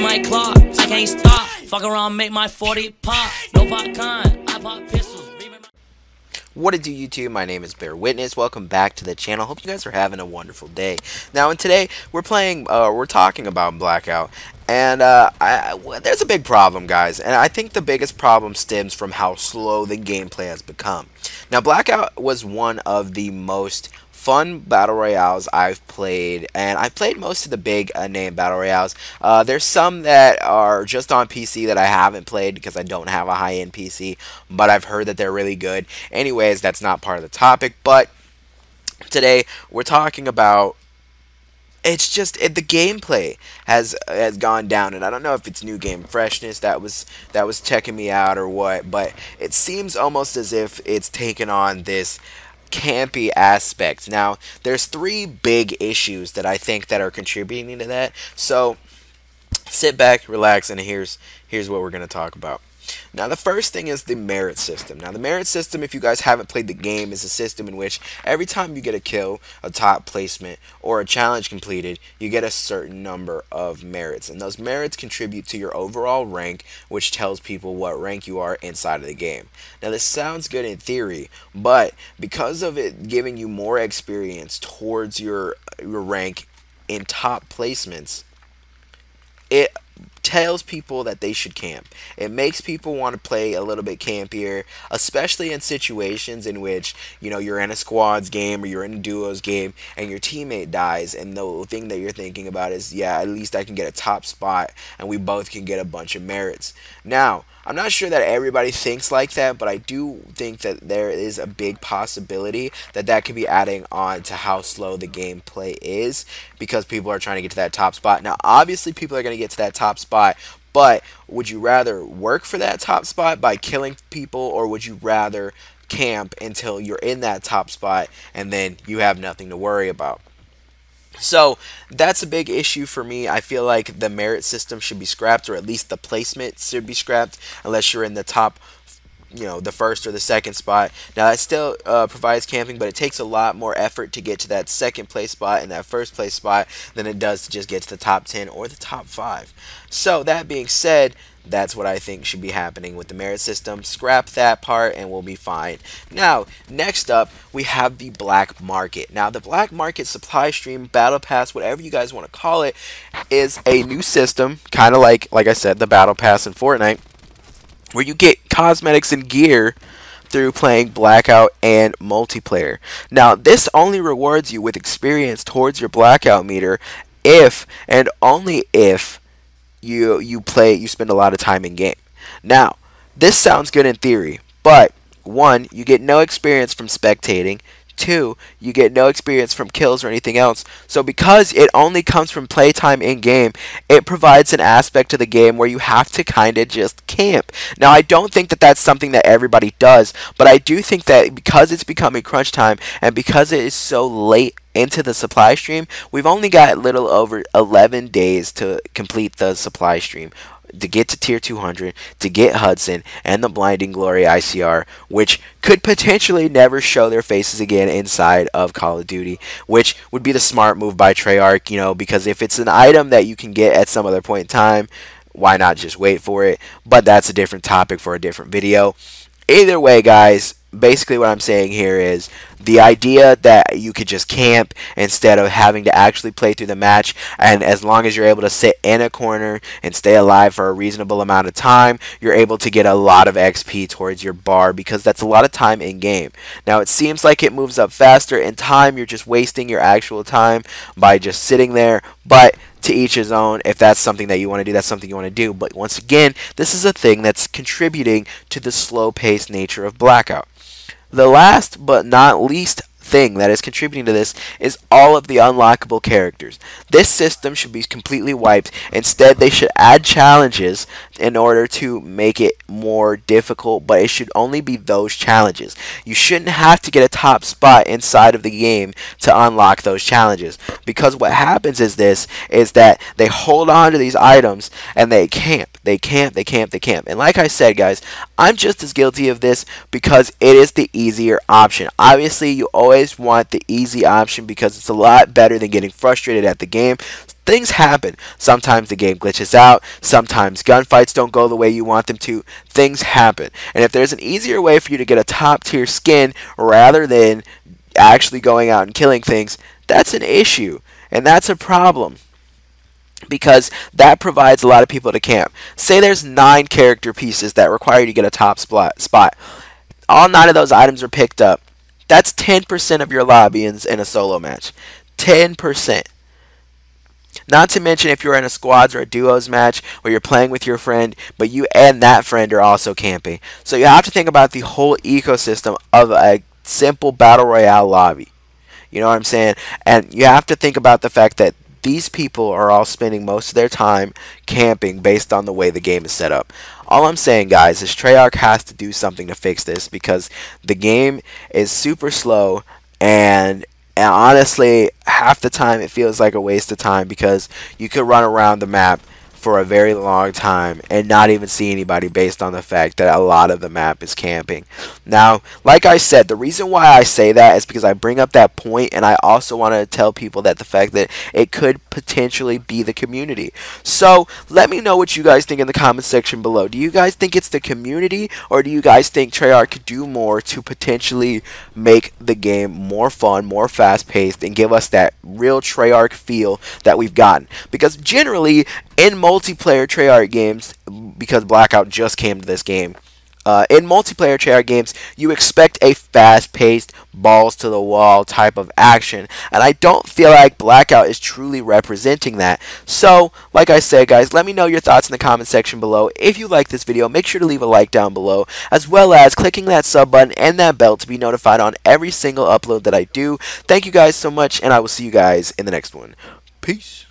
my clock. I can't stop. Fuck around, make my 40 pop. No popcorn, I pop pistols. What it do YouTube? My name is Bear Witness. Welcome back to the channel. Hope you guys are having a wonderful day. Now, and today we're playing, uh, we're talking about Blackout, and uh, I, there's a big problem, guys. And I think the biggest problem stems from how slow the gameplay has become. Now, Blackout was one of the most fun battle royales I've played, and I've played most of the big uh, name battle royales. Uh, there's some that are just on PC that I haven't played because I don't have a high-end PC, but I've heard that they're really good. Anyways, that's not part of the topic, but today we're talking about it's just it, the gameplay has has gone down and I don't know if it's new game freshness that was that was checking me out or what but it seems almost as if it's taken on this campy aspect. Now, there's three big issues that I think that are contributing to that. So, sit back, relax, and here's here's what we're going to talk about. Now, the first thing is the merit system. Now, the merit system, if you guys haven't played the game, is a system in which every time you get a kill, a top placement, or a challenge completed, you get a certain number of merits. And those merits contribute to your overall rank, which tells people what rank you are inside of the game. Now, this sounds good in theory, but because of it giving you more experience towards your, your rank in top placements, it tells people that they should camp. It makes people want to play a little bit campier, especially in situations in which, you know, you're in a squads game or you're in a duos game and your teammate dies and the thing that you're thinking about is, yeah, at least I can get a top spot and we both can get a bunch of merits. Now, I'm not sure that everybody thinks like that, but I do think that there is a big possibility that that could be adding on to how slow the gameplay is because people are trying to get to that top spot. Now, obviously, people are going to get to that top spot, but would you rather work for that top spot by killing people, or would you rather camp until you're in that top spot and then you have nothing to worry about? So that's a big issue for me. I feel like the merit system should be scrapped, or at least the placement should be scrapped, unless you're in the top, you know, the first or the second spot. Now that still uh, provides camping, but it takes a lot more effort to get to that second place spot and that first place spot than it does to just get to the top 10 or the top 5. So that being said, that's what I think should be happening with the merit system. Scrap that part and we'll be fine. Now, next up, we have the black market. Now, the black market supply stream, battle pass, whatever you guys want to call it, is a new system, kind of like, like I said, the battle pass in Fortnite, where you get cosmetics and gear through playing Blackout and multiplayer. Now, this only rewards you with experience towards your Blackout meter if and only if you you play you spend a lot of time in game. Now, this sounds good in theory, but one, you get no experience from spectating. Two, you get no experience from kills or anything else. So because it only comes from playtime in game, it provides an aspect to the game where you have to kind of just camp. Now I don't think that that's something that everybody does, but I do think that because it's becoming crunch time and because it is so late into the supply stream, we've only got a little over 11 days to complete the supply stream to get to tier 200, to get Hudson and the Blinding Glory ICR, which could potentially never show their faces again inside of Call of Duty, which would be the smart move by Treyarch, you know, because if it's an item that you can get at some other point in time, why not just wait for it? But that's a different topic for a different video. Either way, guys, basically what I'm saying here is the idea that you could just camp instead of having to actually play through the match and as long as you're able to sit in a corner and stay alive for a reasonable amount of time you're able to get a lot of XP towards your bar because that's a lot of time in game now it seems like it moves up faster in time you're just wasting your actual time by just sitting there but to each his own. If that's something that you want to do, that's something you want to do. But once again, this is a thing that's contributing to the slow paced nature of Blackout. The last but not least thing that is contributing to this is all of the unlockable characters. This system should be completely wiped. Instead, they should add challenges in order to make it more difficult, but it should only be those challenges. You shouldn't have to get a top spot inside of the game to unlock those challenges because what happens is this is that they hold on to these items and they camp They camp, they camp, they camp. And like I said, guys, I'm just as guilty of this because it is the easier option. Obviously, you always want the easy option because it's a lot better than getting frustrated at the game. Things happen. Sometimes the game glitches out. Sometimes gunfights don't go the way you want them to. Things happen. And if there's an easier way for you to get a top tier skin rather than actually going out and killing things, that's an issue. And that's a problem because that provides a lot of people to camp. Say there's nine character pieces that require you to get a top spot. spot. All nine of those items are picked up. That's 10% of your lobby in, in a solo match. 10%. Not to mention if you're in a squads or a duos match where you're playing with your friend, but you and that friend are also camping. So you have to think about the whole ecosystem of a simple battle royale lobby. You know what I'm saying? And you have to think about the fact that these people are all spending most of their time camping based on the way the game is set up. All I'm saying, guys, is Treyarch has to do something to fix this because the game is super slow and and honestly, half the time it feels like a waste of time because you could run around the map for a very long time and not even see anybody based on the fact that a lot of the map is camping. Now, like I said, the reason why I say that is because I bring up that point and I also want to tell people that the fact that it could potentially be the community. So, let me know what you guys think in the comment section below. Do you guys think it's the community or do you guys think Treyarch could do more to potentially make the game more fun, more fast-paced and give us that real Treyarch feel that we've gotten? Because generally in multiplayer Treyarch games, because Blackout just came to this game, uh, in multiplayer Treyarch games, you expect a fast-paced, balls-to-the-wall type of action, and I don't feel like Blackout is truly representing that. So, like I said, guys, let me know your thoughts in the comment section below. If you like this video, make sure to leave a like down below, as well as clicking that sub button and that bell to be notified on every single upload that I do. Thank you guys so much, and I will see you guys in the next one. Peace.